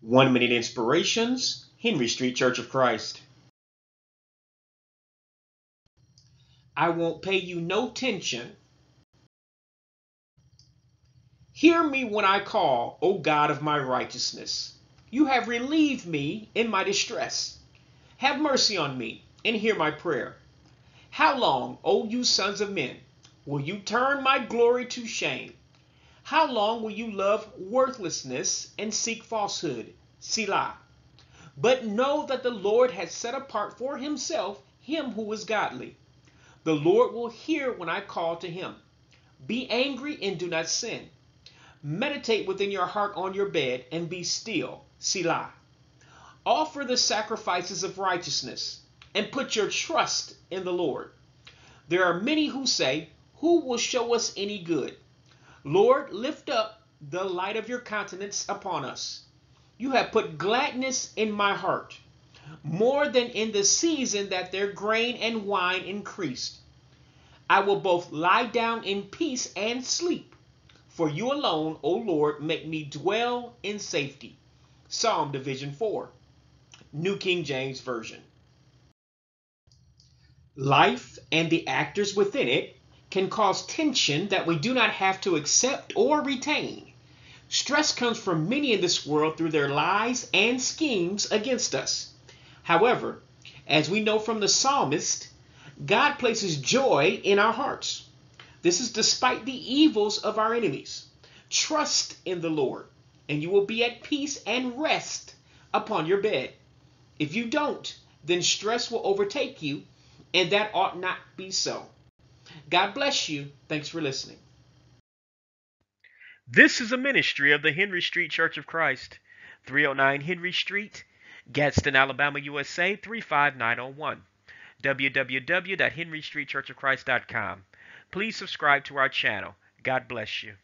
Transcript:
One Minute Inspirations, Henry Street Church of Christ. I won't pay you no attention. Hear me when I call, O God of my righteousness. You have relieved me in my distress. Have mercy on me and hear my prayer. How long, O you sons of men, will you turn my glory to shame? How long will you love worthlessness and seek falsehood? Selah. But know that the Lord has set apart for himself him who is godly. The Lord will hear when I call to him. Be angry and do not sin. Meditate within your heart on your bed and be still. Selah. Offer the sacrifices of righteousness and put your trust in the Lord. There are many who say, Who will show us any good? Lord, lift up the light of your countenance upon us. You have put gladness in my heart, more than in the season that their grain and wine increased. I will both lie down in peace and sleep, for you alone, O Lord, make me dwell in safety. Psalm Division 4, New King James Version. Life and the actors within it can cause tension that we do not have to accept or retain. Stress comes from many in this world through their lies and schemes against us. However, as we know from the psalmist, God places joy in our hearts. This is despite the evils of our enemies. Trust in the Lord, and you will be at peace and rest upon your bed. If you don't, then stress will overtake you, and that ought not be so. God bless you. Thanks for listening. This is a ministry of the Henry Street Church of Christ, 309 Henry Street, Gadsden, Alabama, USA 35901. www.henrystreetchurchofchrist.com. Please subscribe to our channel. God bless you.